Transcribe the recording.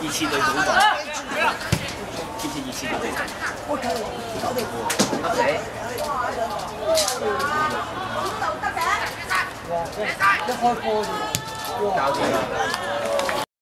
一次对赌，坚持二次得一开波就教